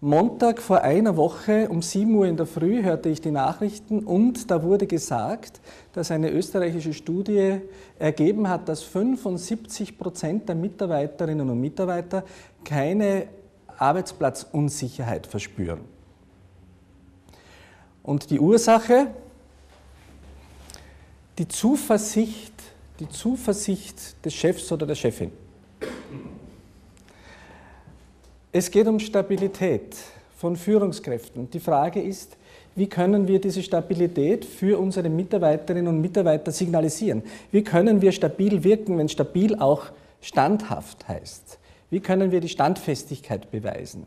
Montag vor einer Woche um 7 Uhr in der Früh hörte ich die Nachrichten und da wurde gesagt, dass eine österreichische Studie ergeben hat, dass 75 Prozent der Mitarbeiterinnen und Mitarbeiter keine Arbeitsplatzunsicherheit verspüren. Und die Ursache, die Zuversicht, die Zuversicht des Chefs oder der Chefin. Es geht um Stabilität von Führungskräften. Die Frage ist, wie können wir diese Stabilität für unsere Mitarbeiterinnen und Mitarbeiter signalisieren? Wie können wir stabil wirken, wenn stabil auch standhaft heißt? Wie können wir die Standfestigkeit beweisen?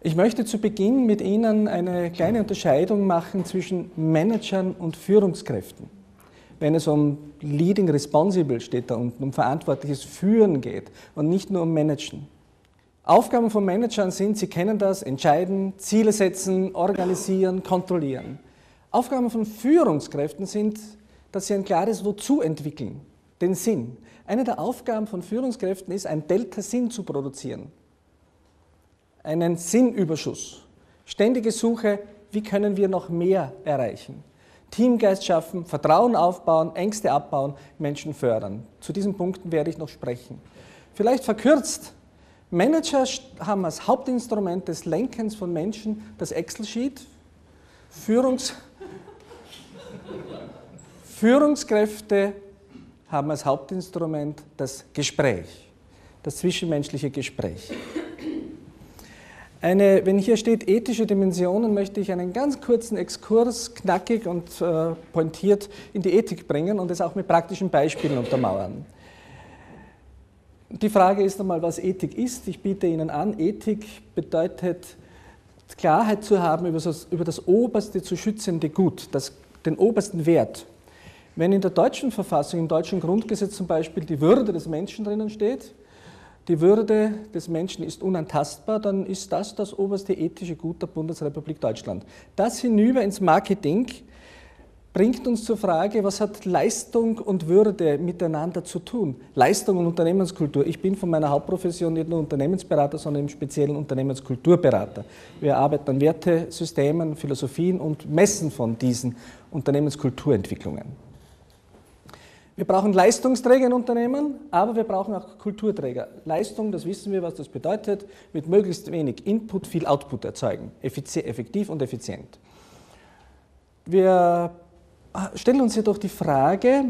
Ich möchte zu Beginn mit Ihnen eine kleine Unterscheidung machen zwischen Managern und Führungskräften wenn es um Leading Responsible steht da unten, um verantwortliches Führen geht und nicht nur um Managen. Aufgaben von Managern sind, Sie kennen das, entscheiden, Ziele setzen, organisieren, kontrollieren. Aufgaben von Führungskräften sind, dass sie ein klares Wozu entwickeln, den Sinn. Eine der Aufgaben von Führungskräften ist, ein Delta-Sinn zu produzieren, einen Sinnüberschuss, ständige Suche, wie können wir noch mehr erreichen. Teamgeist schaffen, Vertrauen aufbauen, Ängste abbauen, Menschen fördern. Zu diesen Punkten werde ich noch sprechen. Vielleicht verkürzt, Manager haben als Hauptinstrument des Lenkens von Menschen das Excel-Sheet, Führungs Führungskräfte haben als Hauptinstrument das Gespräch, das zwischenmenschliche Gespräch. Eine, wenn hier steht ethische Dimensionen, möchte ich einen ganz kurzen Exkurs knackig und äh, pointiert in die Ethik bringen und es auch mit praktischen Beispielen untermauern. Die Frage ist einmal, was Ethik ist. Ich biete Ihnen an, Ethik bedeutet Klarheit zu haben über das, über das oberste zu schützende Gut, das, den obersten Wert. Wenn in der deutschen Verfassung, im deutschen Grundgesetz zum Beispiel die Würde des Menschen drinnen steht, die Würde des Menschen ist unantastbar, dann ist das das oberste ethische Gut der Bundesrepublik Deutschland. Das hinüber ins Marketing bringt uns zur Frage, was hat Leistung und Würde miteinander zu tun? Leistung und Unternehmenskultur. Ich bin von meiner Hauptprofession nicht nur Unternehmensberater, sondern im speziellen Unternehmenskulturberater. Wir arbeiten an Wertesystemen, Philosophien und messen von diesen Unternehmenskulturentwicklungen. Wir brauchen Leistungsträger in Unternehmen, aber wir brauchen auch Kulturträger. Leistung, das wissen wir, was das bedeutet, mit möglichst wenig Input viel Output erzeugen, effektiv und effizient. Wir stellen uns jedoch die Frage,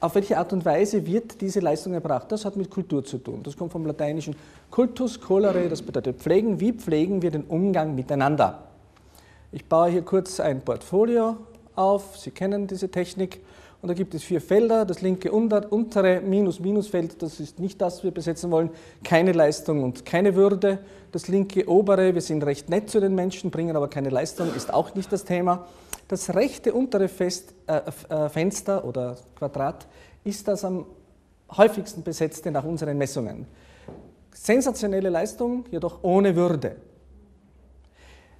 auf welche Art und Weise wird diese Leistung erbracht? Das hat mit Kultur zu tun. Das kommt vom lateinischen cultus colere, das bedeutet pflegen. Wie pflegen wir den Umgang miteinander? Ich baue hier kurz ein Portfolio auf. Sie kennen diese Technik. Und da gibt es vier Felder. Das linke untere Minus-Minus-Feld, das ist nicht das, was wir besetzen wollen. Keine Leistung und keine Würde. Das linke obere, wir sind recht nett zu den Menschen, bringen aber keine Leistung, ist auch nicht das Thema. Das rechte untere Fest, äh, äh, Fenster oder Quadrat ist das am häufigsten besetzte nach unseren Messungen. Sensationelle Leistung, jedoch ohne Würde.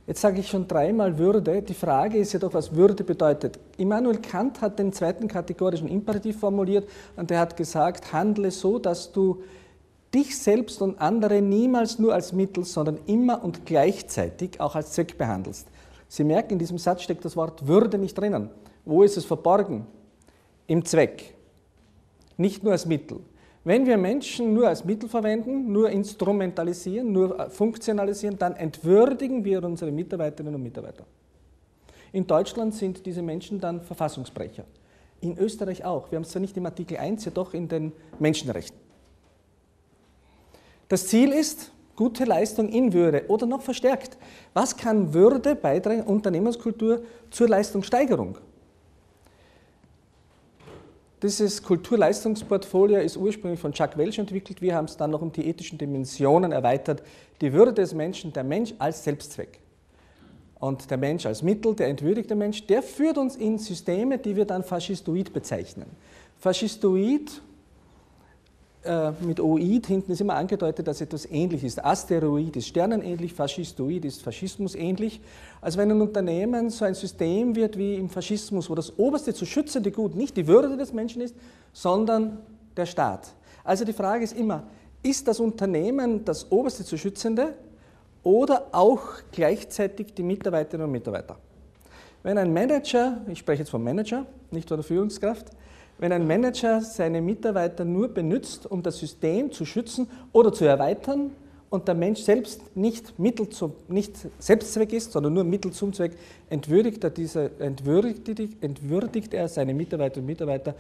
Jetzt sage ich schon dreimal Würde. Die Frage ist jedoch, was Würde bedeutet. Immanuel Kant hat den zweiten kategorischen Imperativ formuliert und er hat gesagt, handle so, dass du dich selbst und andere niemals nur als Mittel, sondern immer und gleichzeitig auch als Zweck behandelst. Sie merken, in diesem Satz steckt das Wort Würde nicht drinnen. Wo ist es verborgen? Im Zweck. Nicht nur als Mittel. Wenn wir Menschen nur als Mittel verwenden, nur instrumentalisieren, nur funktionalisieren, dann entwürdigen wir unsere Mitarbeiterinnen und Mitarbeiter. In Deutschland sind diese Menschen dann Verfassungsbrecher. In Österreich auch. Wir haben es zwar nicht im Artikel 1, jedoch in den Menschenrechten. Das Ziel ist gute Leistung in Würde oder noch verstärkt. Was kann Würde beitragen, Unternehmenskultur zur Leistungssteigerung? Dieses Kulturleistungsportfolio ist ursprünglich von Chuck Welch entwickelt. Wir haben es dann noch um die ethischen Dimensionen erweitert. Die Würde des Menschen, der Mensch als Selbstzweck und der Mensch als Mittel, der entwürdigte Mensch, der führt uns in Systeme, die wir dann faschistoid bezeichnen. Faschistoid äh, mit Oid hinten ist immer angedeutet, dass etwas ähnlich ist. Asteroid ist sternenähnlich, Faschistoid ist Faschismus ähnlich. Also wenn ein Unternehmen so ein System wird wie im Faschismus, wo das oberste zu schützende Gut nicht die Würde des Menschen ist, sondern der Staat. Also die Frage ist immer, ist das Unternehmen das oberste zu schützende oder auch gleichzeitig die Mitarbeiterinnen und Mitarbeiter? Wenn ein Manager, ich spreche jetzt vom Manager, nicht von der Führungskraft, wenn ein Manager seine Mitarbeiter nur benutzt, um das System zu schützen oder zu erweitern und der Mensch selbst nicht, Mittel zum, nicht Selbstzweck ist, sondern nur Mittel zum Zweck, entwürdigt er, diese, entwürdigt, entwürdigt er seine Mitarbeiterinnen und Mitarbeiter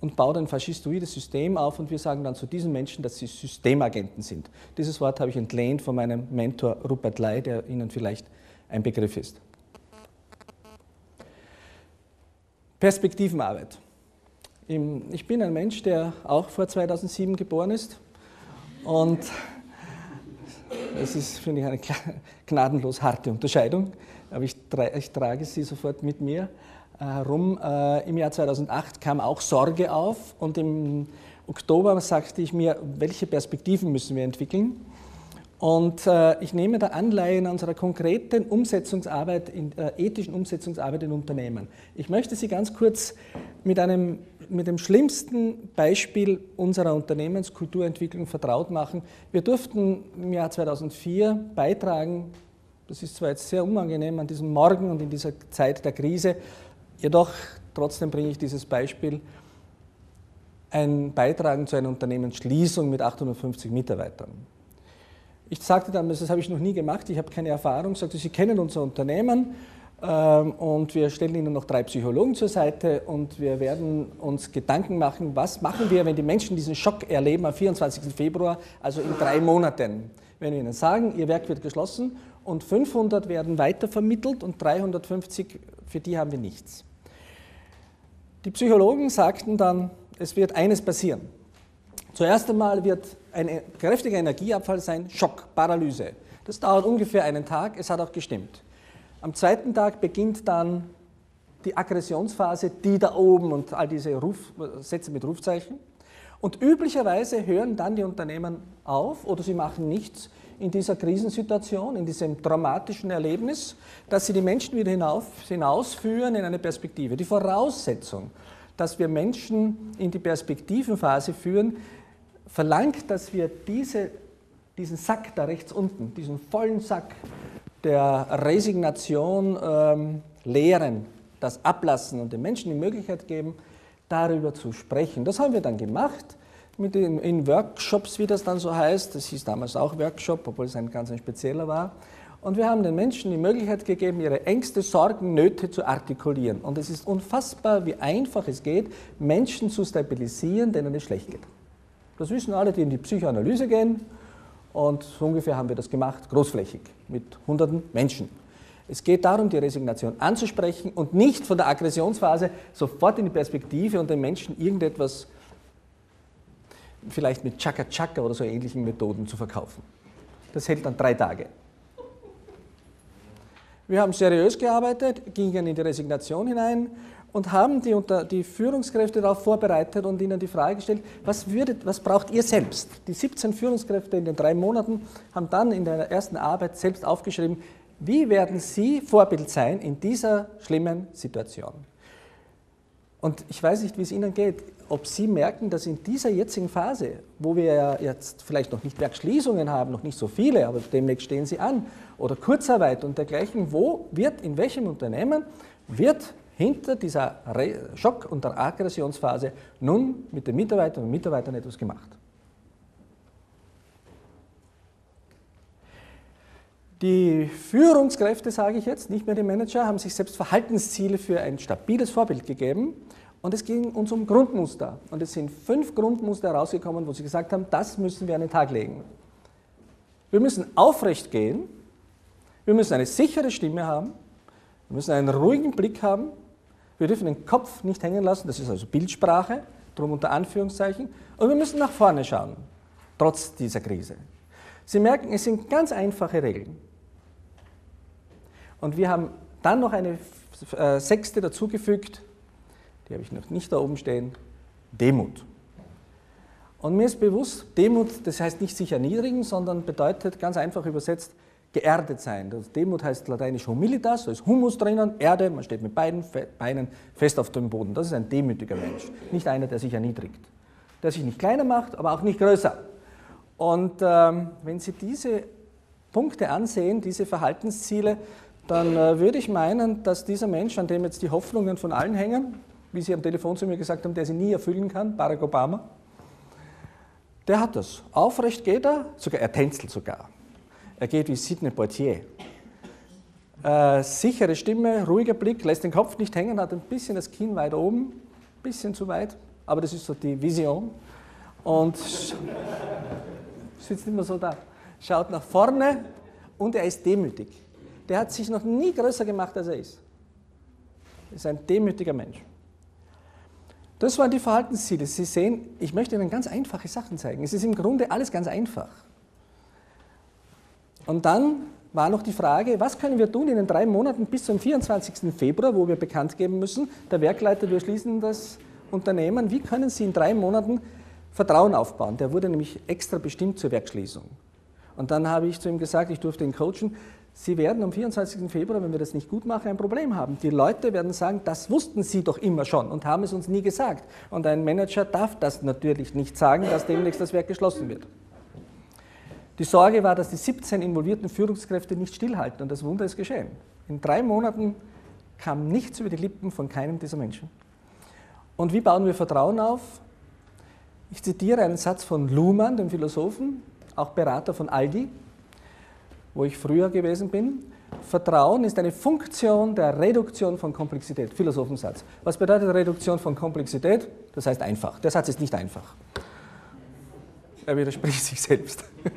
und baut ein faschistoides System auf und wir sagen dann zu diesen Menschen, dass sie Systemagenten sind. Dieses Wort habe ich entlehnt von meinem Mentor Rupert Ley, der Ihnen vielleicht ein Begriff ist. Perspektivenarbeit. Ich bin ein Mensch, der auch vor 2007 geboren ist und es ist, finde ich, eine gnadenlos harte Unterscheidung, aber ich, ich trage sie sofort mit mir herum. Äh, Im Jahr 2008 kam auch Sorge auf und im Oktober sagte ich mir, welche Perspektiven müssen wir entwickeln. Und äh, ich nehme da Anleihen an unserer konkreten Umsetzungsarbeit, in, äh, ethischen Umsetzungsarbeit in Unternehmen. Ich möchte Sie ganz kurz mit, einem, mit dem schlimmsten Beispiel unserer Unternehmenskulturentwicklung vertraut machen. Wir durften im Jahr 2004 beitragen, das ist zwar jetzt sehr unangenehm an diesem Morgen und in dieser Zeit der Krise, Jedoch, trotzdem bringe ich dieses Beispiel, ein Beitragen zu einer Unternehmensschließung mit 850 Mitarbeitern. Ich sagte damals, das habe ich noch nie gemacht, ich habe keine Erfahrung, ich sagte, Sie kennen unser Unternehmen ähm, und wir stellen Ihnen noch drei Psychologen zur Seite und wir werden uns Gedanken machen, was machen wir, wenn die Menschen diesen Schock erleben am 24. Februar, also in drei Monaten. Wenn wir Ihnen sagen, Ihr Werk wird geschlossen und 500 werden weitervermittelt und 350, für die haben wir nichts. Die Psychologen sagten dann, es wird eines passieren. Zuerst einmal wird ein kräftiger Energieabfall sein, Schock, Paralyse. Das dauert ungefähr einen Tag, es hat auch gestimmt. Am zweiten Tag beginnt dann die Aggressionsphase, die da oben und all diese Ruf, Sätze mit Rufzeichen. Und üblicherweise hören dann die Unternehmen auf oder sie machen nichts in dieser Krisensituation, in diesem dramatischen Erlebnis, dass sie die Menschen wieder hinauf, hinausführen in eine Perspektive. Die Voraussetzung, dass wir Menschen in die Perspektivenphase führen, verlangt, dass wir diese, diesen Sack da rechts unten, diesen vollen Sack der Resignation ähm, leeren, das ablassen und den Menschen die Möglichkeit geben, darüber zu sprechen. Das haben wir dann gemacht mit den, in Workshops, wie das dann so heißt. Das hieß damals auch Workshop, obwohl es ein ganz ein spezieller war. Und wir haben den Menschen die Möglichkeit gegeben, ihre Ängste, Sorgen, Nöte zu artikulieren. Und es ist unfassbar, wie einfach es geht, Menschen zu stabilisieren, denen es schlecht geht. Das wissen alle, die in die Psychoanalyse gehen. Und so ungefähr haben wir das gemacht, großflächig, mit hunderten Menschen. Es geht darum, die Resignation anzusprechen und nicht von der Aggressionsphase sofort in die Perspektive und den Menschen irgendetwas vielleicht mit Chaka Chaka oder so ähnlichen Methoden zu verkaufen. Das hält dann drei Tage. Wir haben seriös gearbeitet, gingen in die Resignation hinein und haben die, die Führungskräfte darauf vorbereitet und ihnen die Frage gestellt, was, würdet, was braucht ihr selbst? Die 17 Führungskräfte in den drei Monaten haben dann in der ersten Arbeit selbst aufgeschrieben, wie werden sie Vorbild sein in dieser schlimmen Situation? Und ich weiß nicht, wie es Ihnen geht ob Sie merken, dass in dieser jetzigen Phase, wo wir ja jetzt vielleicht noch nicht Werkschließungen haben, noch nicht so viele, aber demnächst stehen sie an, oder Kurzarbeit und dergleichen, wo wird, in welchem Unternehmen wird hinter dieser Schock- und der Aggressionsphase nun mit den Mitarbeiterinnen und Mitarbeitern etwas gemacht. Die Führungskräfte, sage ich jetzt, nicht mehr die Manager, haben sich selbst Verhaltensziele für ein stabiles Vorbild gegeben und es ging uns um Grundmuster. Und es sind fünf Grundmuster herausgekommen, wo sie gesagt haben, das müssen wir an den Tag legen. Wir müssen aufrecht gehen, wir müssen eine sichere Stimme haben, wir müssen einen ruhigen Blick haben, wir dürfen den Kopf nicht hängen lassen, das ist also Bildsprache, darum unter Anführungszeichen, und wir müssen nach vorne schauen, trotz dieser Krise. Sie merken, es sind ganz einfache Regeln. Und wir haben dann noch eine äh, sechste dazugefügt, die habe ich noch nicht da oben stehen, Demut. Und mir ist bewusst, Demut, das heißt nicht sich erniedrigen, sondern bedeutet ganz einfach übersetzt, geerdet sein. Demut heißt lateinisch humilitas, da ist Humus drinnen, Erde, man steht mit beiden Beinen fest auf dem Boden. Das ist ein demütiger Mensch, nicht einer, der sich erniedrigt. Der sich nicht kleiner macht, aber auch nicht größer. Und ähm, wenn Sie diese Punkte ansehen, diese Verhaltensziele, dann äh, würde ich meinen, dass dieser Mensch, an dem jetzt die Hoffnungen von allen hängen, wie Sie am Telefon zu mir gesagt haben, der sie nie erfüllen kann, Barack Obama, der hat das. Aufrecht geht er, sogar er tänzelt sogar. Er geht wie Sidney Poitier. Äh, sichere Stimme, ruhiger Blick, lässt den Kopf nicht hängen, hat ein bisschen das Kinn weit oben, ein bisschen zu weit, aber das ist so die Vision. Und sitzt immer so da, schaut nach vorne und er ist demütig. Der hat sich noch nie größer gemacht, als er ist. Er ist ein demütiger Mensch. Das waren die Verhaltensziele. Sie sehen, ich möchte Ihnen ganz einfache Sachen zeigen. Es ist im Grunde alles ganz einfach. Und dann war noch die Frage, was können wir tun in den drei Monaten bis zum 24. Februar, wo wir bekannt geben müssen, der Werkleiter, wir schließen das Unternehmen, wie können Sie in drei Monaten Vertrauen aufbauen? Der wurde nämlich extra bestimmt zur Werkschließung. Und dann habe ich zu ihm gesagt, ich durfte ihn coachen, Sie werden am 24. Februar, wenn wir das nicht gut machen, ein Problem haben. Die Leute werden sagen, das wussten Sie doch immer schon und haben es uns nie gesagt. Und ein Manager darf das natürlich nicht sagen, dass demnächst das Werk geschlossen wird. Die Sorge war, dass die 17 involvierten Führungskräfte nicht stillhalten und das Wunder ist geschehen. In drei Monaten kam nichts über die Lippen von keinem dieser Menschen. Und wie bauen wir Vertrauen auf? Ich zitiere einen Satz von Luhmann, dem Philosophen, auch Berater von Aldi, wo ich früher gewesen bin. Vertrauen ist eine Funktion der Reduktion von Komplexität. Philosophensatz. Was bedeutet Reduktion von Komplexität? Das heißt einfach. Der Satz ist nicht einfach. Er widerspricht sich selbst.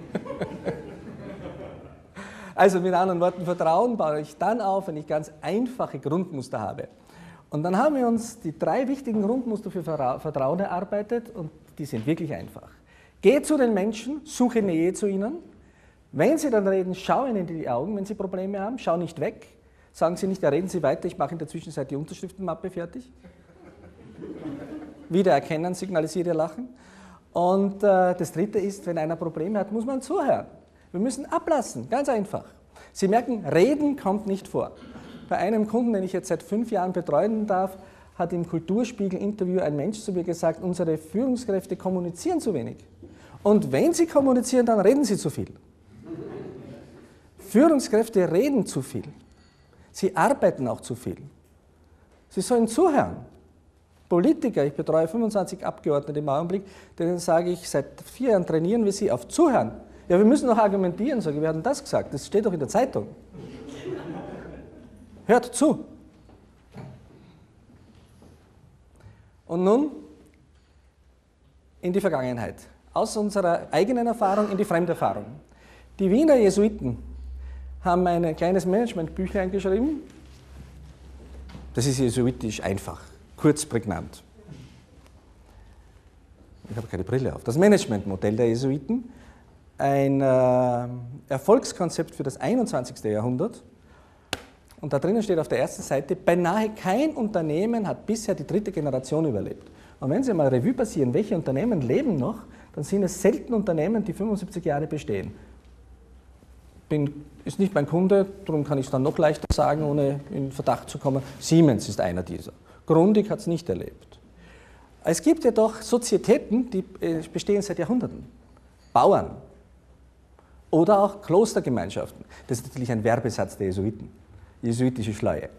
also mit anderen Worten, Vertrauen baue ich dann auf, wenn ich ganz einfache Grundmuster habe. Und dann haben wir uns die drei wichtigen Grundmuster für Vertrauen erarbeitet und die sind wirklich einfach. Geh zu den Menschen, suche Nähe zu ihnen, wenn Sie dann reden, schau Ihnen in die Augen, wenn Sie Probleme haben, schau nicht weg. Sagen Sie nicht, ja, reden Sie weiter, ich mache in der Zwischenzeit die Unterschriftenmappe fertig. Wieder erkennen, signalisiert Ihr Lachen. Und äh, das Dritte ist, wenn einer Probleme hat, muss man zuhören. Wir müssen ablassen, ganz einfach. Sie merken, Reden kommt nicht vor. Bei einem Kunden, den ich jetzt seit fünf Jahren betreuen darf, hat im Kulturspiegel-Interview ein Mensch zu mir gesagt, unsere Führungskräfte kommunizieren zu wenig. Und wenn sie kommunizieren, dann reden sie zu viel. Führungskräfte reden zu viel. Sie arbeiten auch zu viel. Sie sollen zuhören. Politiker, ich betreue 25 Abgeordnete im Augenblick, denen sage ich, seit vier Jahren trainieren wir sie auf Zuhören. Ja, wir müssen noch argumentieren, sage ich, wir hatten das gesagt, das steht doch in der Zeitung. Hört zu. Und nun in die Vergangenheit. Aus unserer eigenen Erfahrung in die Fremderfahrung. Die Wiener Jesuiten haben ein kleines Managementbüchlein geschrieben. Das ist jesuitisch einfach, kurz, prägnant. Ich habe keine Brille auf. Das Managementmodell der Jesuiten, ein äh, Erfolgskonzept für das 21. Jahrhundert. Und da drinnen steht auf der ersten Seite, beinahe kein Unternehmen hat bisher die dritte Generation überlebt. Und wenn Sie mal Revue passieren, welche Unternehmen leben noch, dann sind es selten Unternehmen, die 75 Jahre bestehen bin, ist nicht mein Kunde, darum kann ich es dann noch leichter sagen, ohne in Verdacht zu kommen. Siemens ist einer dieser. Grundig hat es nicht erlebt. Es gibt jedoch Sozietäten, die äh, bestehen seit Jahrhunderten. Bauern oder auch Klostergemeinschaften. Das ist natürlich ein Werbesatz der Jesuiten. Jesuitische Schleue.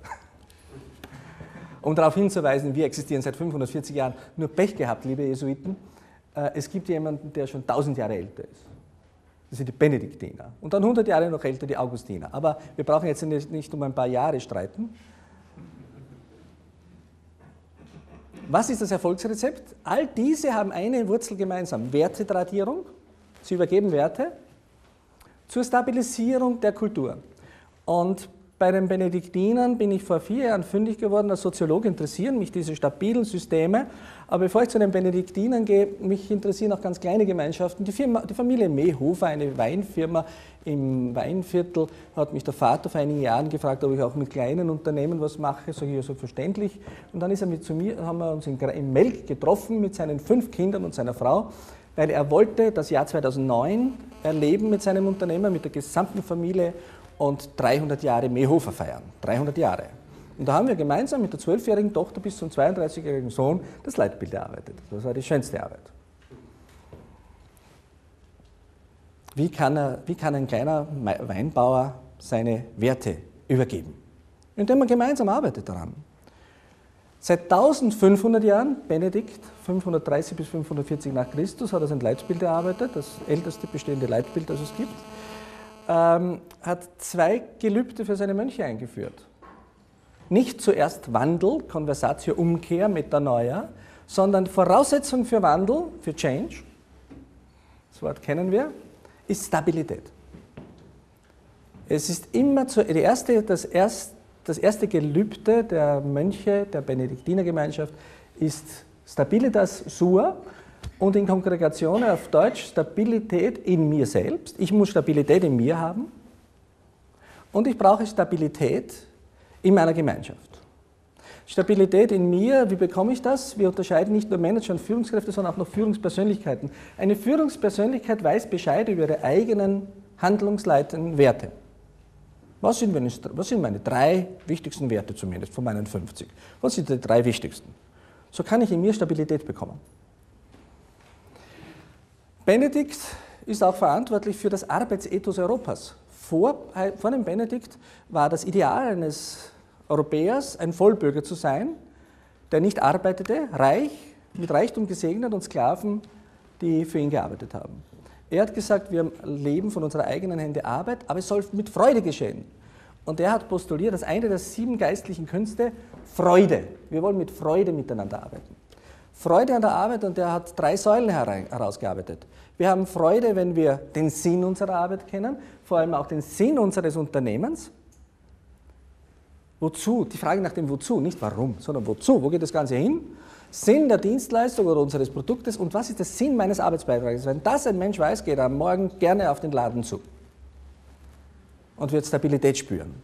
Um darauf hinzuweisen, wir existieren seit 540 Jahren. Nur Pech gehabt, liebe Jesuiten. Äh, es gibt jemanden, der schon 1000 Jahre älter ist. Das sind die Benediktiner. Und dann 100 Jahre noch älter die Augustiner. Aber wir brauchen jetzt nicht um ein paar Jahre streiten. Was ist das Erfolgsrezept? All diese haben eine Wurzel gemeinsam. Wertetradierung, sie übergeben Werte zur Stabilisierung der Kultur. Und bei den Benediktinern bin ich vor vier Jahren fündig geworden. Als Soziologe interessieren mich diese stabilen Systeme. Aber bevor ich zu den Benediktinern gehe, mich interessieren auch ganz kleine Gemeinschaften. Die, Firma, die Familie Mehofer, eine Weinfirma im Weinviertel, hat mich der Vater vor einigen Jahren gefragt, ob ich auch mit kleinen Unternehmen was mache. Sage ich, ja, selbstverständlich. Und dann ist er mit zu mir, haben wir uns in, in Melk getroffen mit seinen fünf Kindern und seiner Frau, weil er wollte das Jahr 2009 erleben mit seinem Unternehmen, mit der gesamten Familie und 300 Jahre Mehofer feiern. 300 Jahre. Und da haben wir gemeinsam mit der zwölfjährigen Tochter bis zum 32-jährigen Sohn das Leitbild erarbeitet. Das war die schönste Arbeit. wie kann, er, wie kann ein kleiner Weinbauer seine Werte übergeben? Indem man gemeinsam arbeitet daran. Seit 1500 Jahren, Benedikt, 530 bis 540 nach Christus, hat er sein Leitbild erarbeitet, das älteste bestehende Leitbild, das es gibt, ähm, hat zwei Gelübde für seine Mönche eingeführt. Nicht zuerst Wandel, Konversatio, Umkehr, Metanoia, sondern Voraussetzung für Wandel, für Change, das Wort kennen wir, ist Stabilität. Es ist immer zu, die erste, das, erst, das erste Gelübde der Mönche der Benediktinergemeinschaft ist Stabilitas sua und in Kongregation auf Deutsch Stabilität in mir selbst. Ich muss Stabilität in mir haben und ich brauche Stabilität in meiner Gemeinschaft. Stabilität in mir, wie bekomme ich das? Wir unterscheiden nicht nur Manager und Führungskräfte, sondern auch noch Führungspersönlichkeiten. Eine Führungspersönlichkeit weiß Bescheid über ihre eigenen handlungsleitenden Werte. Was sind, meine, was sind meine drei wichtigsten Werte zumindest von meinen 50? Was sind die drei wichtigsten? So kann ich in mir Stabilität bekommen. Benedikt ist auch verantwortlich für das Arbeitsethos Europas. Vor, vor dem Benedikt war das Ideal eines Europäers ein Vollbürger zu sein, der nicht arbeitete, reich, mit Reichtum gesegnet und Sklaven, die für ihn gearbeitet haben. Er hat gesagt, wir leben von unserer eigenen Hände Arbeit, aber es soll mit Freude geschehen. Und er hat postuliert, dass eine der sieben geistlichen Künste Freude. Wir wollen mit Freude miteinander arbeiten. Freude an der Arbeit und er hat drei Säulen herausgearbeitet. Wir haben Freude, wenn wir den Sinn unserer Arbeit kennen, vor allem auch den Sinn unseres Unternehmens. Wozu? Die Frage nach dem Wozu, nicht warum, sondern wozu? Wo geht das Ganze hin? Sinn der Dienstleistung oder unseres Produktes und was ist der Sinn meines Arbeitsbeitrags? Wenn das ein Mensch weiß, geht er am Morgen gerne auf den Laden zu und wird Stabilität spüren.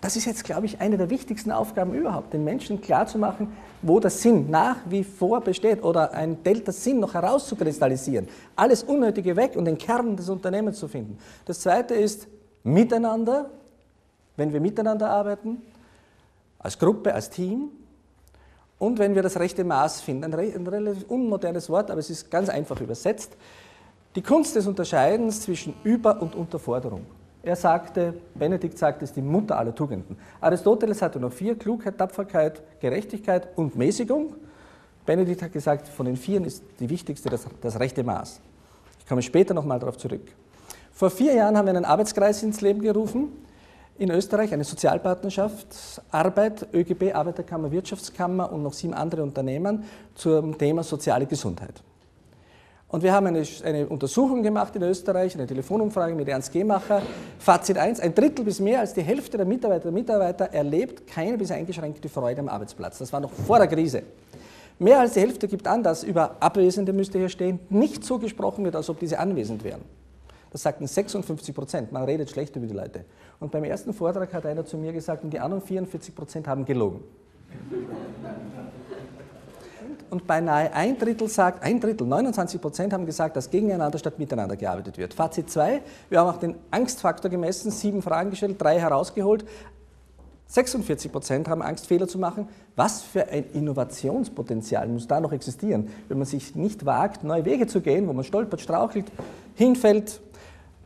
Das ist jetzt, glaube ich, eine der wichtigsten Aufgaben überhaupt, den Menschen klarzumachen, wo der Sinn nach wie vor besteht oder ein Delta Sinn noch herauszukristallisieren. Alles Unnötige weg und den Kern des Unternehmens zu finden. Das zweite ist miteinander, wenn wir miteinander arbeiten, als Gruppe, als Team, und wenn wir das rechte Maß finden, ein, ein relativ unmodernes Wort, aber es ist ganz einfach übersetzt, die Kunst des Unterscheidens zwischen Über- und Unterforderung. Er sagte, Benedikt sagte, es ist die Mutter aller Tugenden. Aristoteles hatte noch vier, Klugheit, Tapferkeit, Gerechtigkeit und Mäßigung. Benedikt hat gesagt, von den vier ist die wichtigste das, das rechte Maß. Ich komme später nochmal darauf zurück. Vor vier Jahren haben wir einen Arbeitskreis ins Leben gerufen, in Österreich eine Sozialpartnerschaft, Arbeit, ÖGB, Arbeiterkammer, Wirtschaftskammer und noch sieben andere Unternehmen zum Thema soziale Gesundheit. Und wir haben eine, eine, Untersuchung gemacht in Österreich, eine Telefonumfrage mit Ernst Gemacher. Fazit 1, ein Drittel bis mehr als die Hälfte der Mitarbeiter und Mitarbeiter erlebt keine bis eingeschränkte Freude am Arbeitsplatz. Das war noch vor der Krise. Mehr als die Hälfte gibt an, dass über Abwesende, müsste hier stehen, nicht so gesprochen wird, als ob diese anwesend wären. Das sagten 56 Prozent. Man redet schlecht über die Leute. Und beim ersten Vortrag hat einer zu mir gesagt, und die anderen 44 Prozent haben gelogen. Und beinahe ein Drittel sagt, ein Drittel, 29 Prozent haben gesagt, dass gegeneinander statt miteinander gearbeitet wird. Fazit 2, wir haben auch den Angstfaktor gemessen, sieben Fragen gestellt, drei herausgeholt. 46 Prozent haben Angst, Fehler zu machen. Was für ein Innovationspotenzial muss da noch existieren, wenn man sich nicht wagt, neue Wege zu gehen, wo man stolpert, strauchelt, hinfällt,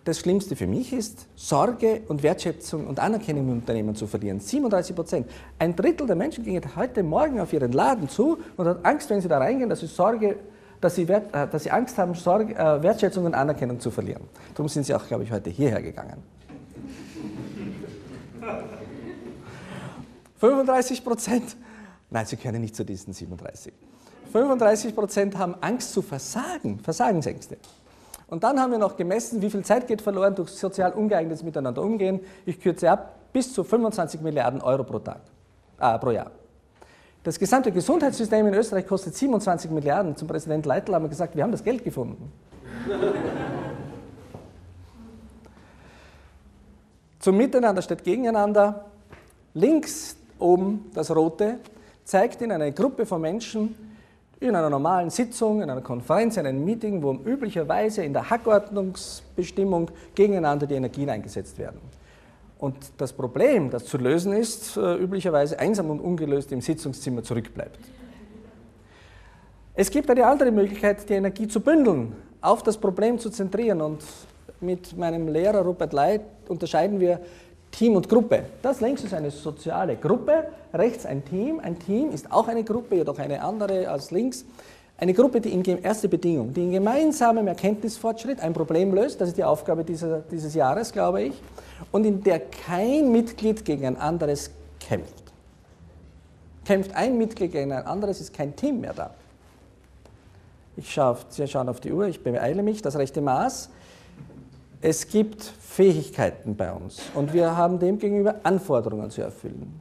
das Schlimmste für mich ist, Sorge und Wertschätzung und Anerkennung im Unternehmen zu verlieren. 37 Prozent. Ein Drittel der Menschen ging heute Morgen auf ihren Laden zu und hat Angst, wenn sie da reingehen, dass sie Sorge dass sie, Wert, äh, dass sie Angst haben, Sorge, äh, Wertschätzung und Anerkennung zu verlieren. Darum sind sie auch, glaube ich, heute hierher gegangen. 35 Prozent, nein, sie können nicht zu diesen 37. 35 Prozent haben Angst zu versagen, Versagensängste. Und dann haben wir noch gemessen, wie viel Zeit geht verloren durch sozial ungeeignetes Miteinander umgehen. Ich kürze ab, bis zu 25 Milliarden Euro pro, Tag, äh, pro Jahr. Das gesamte Gesundheitssystem in Österreich kostet 27 Milliarden. Zum Präsident Leitl haben wir gesagt, wir haben das Geld gefunden. Zum Miteinander statt Gegeneinander. Links oben das Rote zeigt in einer Gruppe von Menschen, in einer normalen Sitzung, in einer Konferenz, in einem Meeting, wo üblicherweise in der Hackordnungsbestimmung gegeneinander die Energien eingesetzt werden. Und das Problem, das zu lösen ist, äh, üblicherweise einsam und ungelöst im Sitzungszimmer zurückbleibt. Es gibt eine andere Möglichkeit, die Energie zu bündeln, auf das Problem zu zentrieren und mit meinem Lehrer Rupert Ley unterscheiden wir Team und Gruppe. Das links ist eine soziale Gruppe, rechts ein Team. Ein Team ist auch eine Gruppe, jedoch eine andere als links. Eine Gruppe, die in erste Bedingung, die in gemeinsamem Erkenntnisfortschritt ein Problem löst, das ist die Aufgabe dieser, dieses Jahres, glaube ich, und in der kein Mitglied gegen ein anderes kämpft. Kämpft ein Mitglied gegen ein anderes, ist kein Team mehr da. Ich schaue, Sie schauen auf die Uhr, ich beeile mich, das rechte Maß. Es gibt Fähigkeiten bei uns und wir haben demgegenüber Anforderungen zu erfüllen.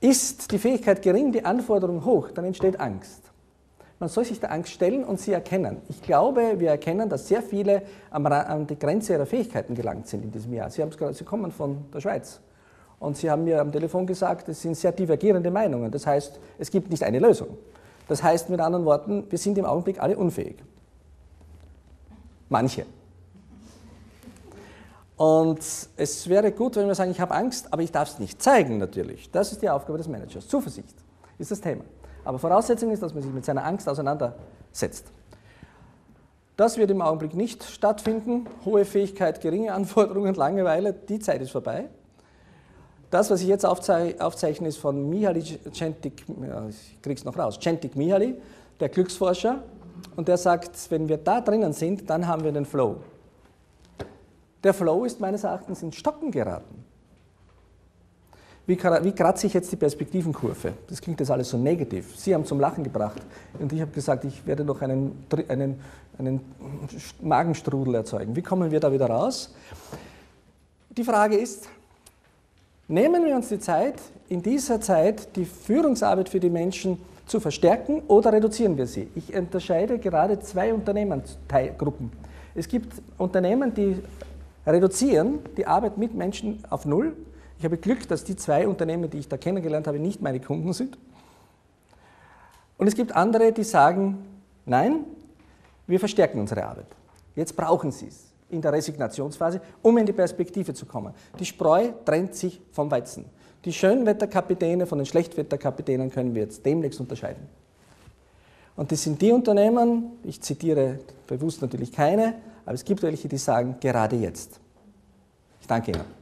Ist die Fähigkeit gering, die Anforderung hoch, dann entsteht Angst. Man soll sich der Angst stellen und sie erkennen. Ich glaube, wir erkennen, dass sehr viele an die Grenze ihrer Fähigkeiten gelangt sind in diesem Jahr. Sie, sie kommen von der Schweiz und Sie haben mir am Telefon gesagt, es sind sehr divergierende Meinungen. Das heißt, es gibt nicht eine Lösung. Das heißt mit anderen Worten, wir sind im Augenblick alle unfähig. Manche. Und es wäre gut, wenn wir sagen, ich habe Angst, aber ich darf es nicht zeigen natürlich. Das ist die Aufgabe des Managers. Zuversicht ist das Thema. Aber Voraussetzung ist, dass man sich mit seiner Angst auseinandersetzt. Das wird im Augenblick nicht stattfinden. Hohe Fähigkeit, geringe Anforderungen, Langeweile, die Zeit ist vorbei. Das, was ich jetzt aufzeichne, ist von Mihaly Centik, ich krieg's noch raus, Centik Mihaly, der Glücksforscher. Und der sagt, wenn wir da drinnen sind, dann haben wir den Flow. Der Flow ist meines Erachtens in Stocken geraten. Wie, wie kratze ich jetzt die Perspektivenkurve? Das klingt jetzt alles so negativ. Sie haben zum Lachen gebracht und ich habe gesagt, ich werde noch einen, einen, einen Magenstrudel erzeugen. Wie kommen wir da wieder raus? Die Frage ist, nehmen wir uns die Zeit, in dieser Zeit die Führungsarbeit für die Menschen zu verstärken oder reduzieren wir sie? Ich unterscheide gerade zwei Unternehmensgruppen. Es gibt Unternehmen, die reduzieren die Arbeit mit Menschen auf Null. Ich habe Glück, dass die zwei Unternehmen, die ich da kennengelernt habe, nicht meine Kunden sind. Und es gibt andere, die sagen, nein, wir verstärken unsere Arbeit. Jetzt brauchen sie es in der Resignationsphase, um in die Perspektive zu kommen. Die Spreu trennt sich vom Weizen. Die Schönwetterkapitäne von den Schlechtwetterkapitänen können wir jetzt demnächst unterscheiden. Und das sind die Unternehmen, ich zitiere bewusst natürlich keine, aber es gibt welche, die sagen, gerade jetzt. Ich danke Ihnen.